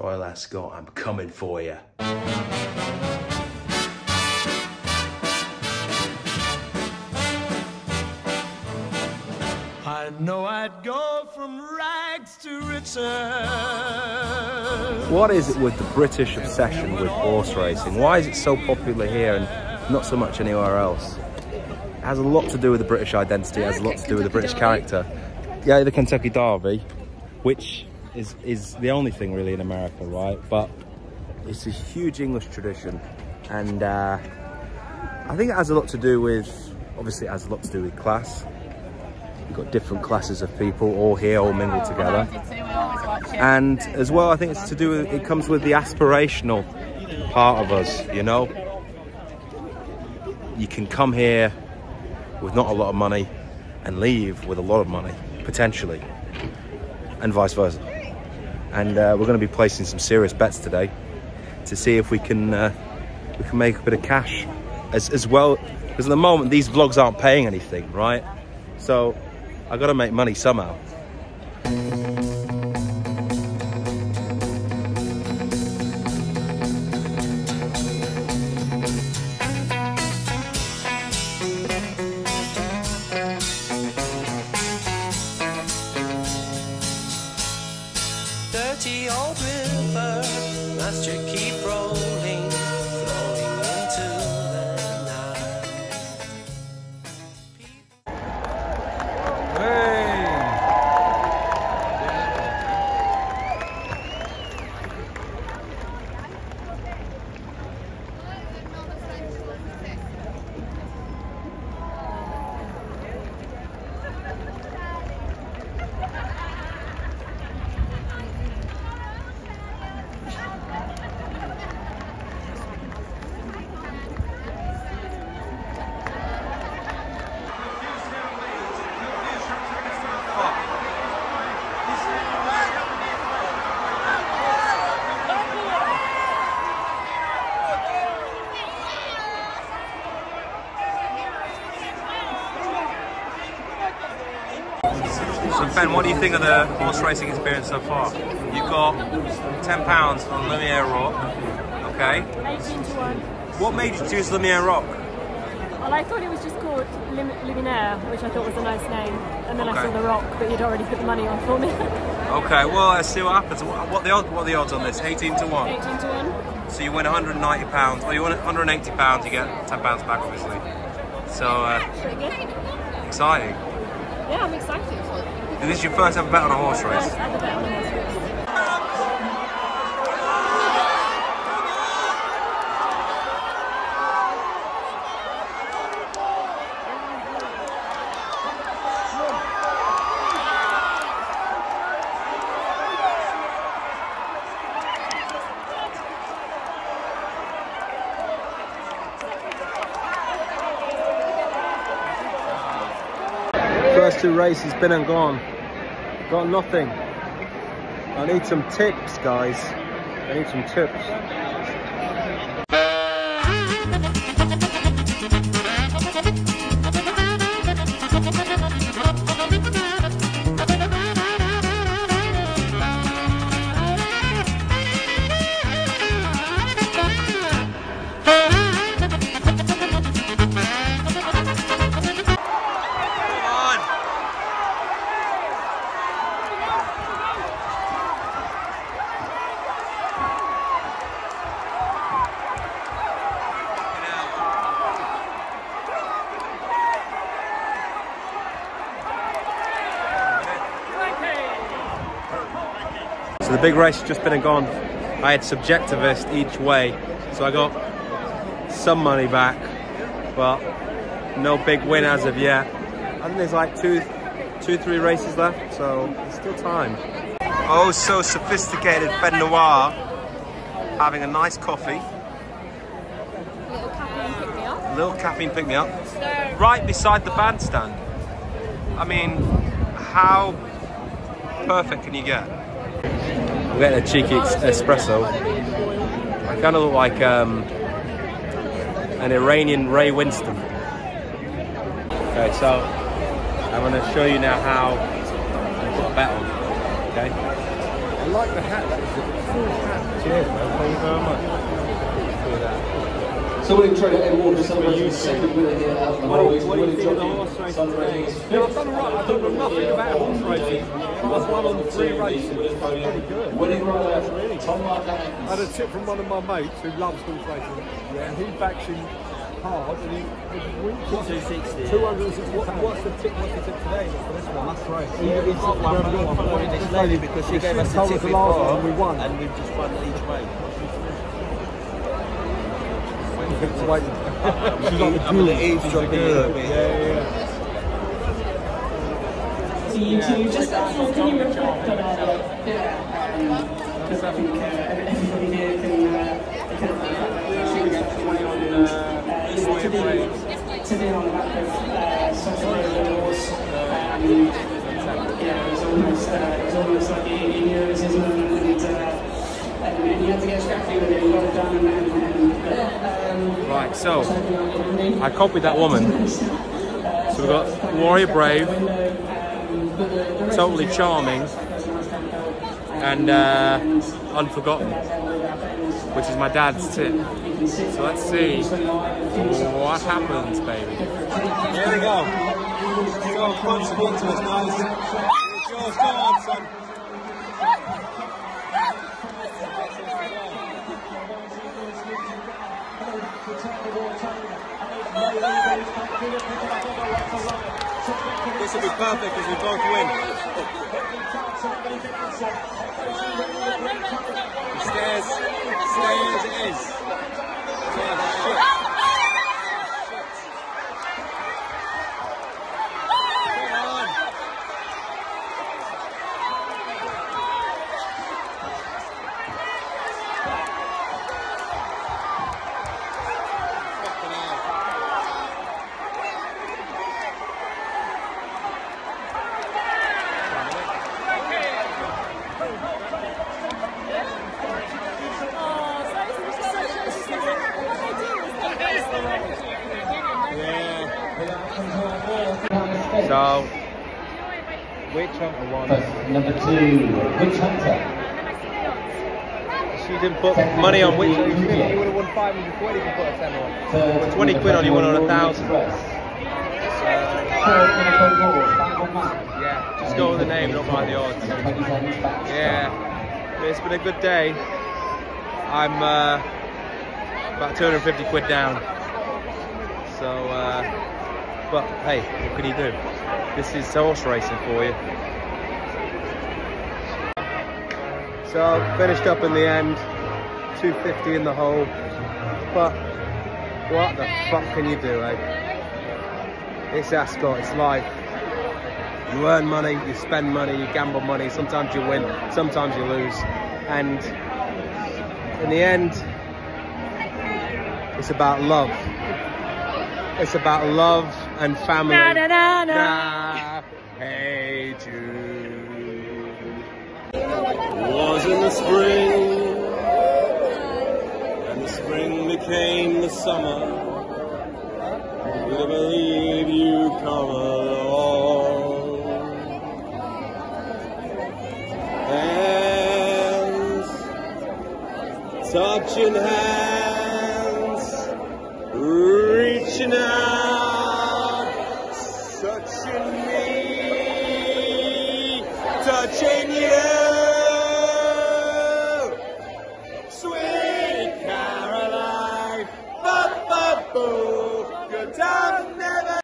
Royal Ascot, I'm coming for you. I know I'd go from rags to riches. What is it with the British obsession with horse racing? Why is it so popular here and not so much anywhere else? It has a lot to do with the British identity, it has a lot to do with the British character. Yeah, the Kentucky Derby, which is, is the only thing really in America, right? But it's a huge English tradition and uh, I think it has a lot to do with, obviously it has a lot to do with class. You've got different classes of people all here, all mingled together. And as well, I think it's to do with, it comes with the aspirational part of us, you know? You can come here with not a lot of money and leave with a lot of money, potentially, and vice versa. And uh, we're going to be placing some serious bets today to see if we can uh, we can make a bit of cash as, as well. Because at the moment, these vlogs aren't paying anything, right? So I got to make money somehow. Must you keep So Ben, what do you think of the horse racing experience so far? You've got ten pounds on Lumiere Rock. Okay. 18 to 1. What made you choose Lumiere Rock? Well, I thought it was just called Lim- Luminaire, which I thought was a nice name. And then I saw The Rock, but you'd already put the money on for me. Okay, well let's see what happens. What, what the odds? What are the odds on this? 18 to one. 18 to 1. So you win 190 pounds, or you win 180 pounds, you get 10 pounds back, obviously. So uh, exciting. Yeah, I'm excited. And this is your. First ever bet on a horse race. First two races been and gone. Got nothing. I need some tips, guys. I need some tips. Big race just been and gone. I had subjectivist each way, so I got some money back, but no big win as of yet. I think there's like two, two, three races left, so there's still time. Oh, so sophisticated Ben Noir, having a nice coffee, little caffeine pick me up, right beside the bandstand. I mean, how perfect can you get? getting a cheeky espresso. I kind of look like um, an Iranian Ray Winstone. Okay, so I'm going to show you now how I put a bet on. Okay. I like the hat. That is a cool hat. Cheers, man. Thank you very much. So we're trying to end Walker celebrating his second winner here at the Hole. Winning jockey, celebrating his Yeah, I've fifth. done all right. I don't know nothing about horse racing. I've won on three races. That's pretty good. Winning rider, Tom I had a tip from one of my mates who loves horse racing, yeah, and he backs him hard, and he was 260. 260 what, What's the tip? What's the tip today for this one? That's great. He, he's got one. We're following it slowly because she gave us the told tip the last before one, we won. and we've just won each way. It's waiting. She's like the I'm going to eavesdrop a little bit. Yeah, yeah. to you two. Just uh, can you reflect on it? Because I think uh, everybody here can uh, can uh, shoot up the way on uh, to be to be on the back of uh, such a horse. Um, yeah, it was almost uh, it was almost like he, he knew it and, uh, and you had to get scrappy with it. You got it done, and, so I copied that woman. So we've got Warrior Brave, totally charming, and uh, unforgotten, which is my dad's tip. So let's see what happens, baby. Here we go on, son. This will be perfect because we both win. Stairs, stay as it is. Witch Hunter won. Number two, Witch Hunter. She didn't put money on Witch Hunter. You would have won 500 quid if you put a 10 on. Third, 20 quid on, you won on a thousand. Express. Third, Monaco Horse, Bangle Mac. Yeah, just go with the name, not by the odds. Yeah, it's been a good day. I'm uh, about 250 quid down. So, uh, but hey, what can you do? This is horse racing for you. So, finished up in the end, 250 in the hole. But what the fuck can you do, eh? It's Ascot, it's life. You earn money, you spend money, you gamble money. Sometimes you win, sometimes you lose. And in the end, it's about love. It's about love and family. Na, na, na, na. Hey Jude. was in the spring, and the spring became the summer. We believe you come along, and touching hands, reaching out,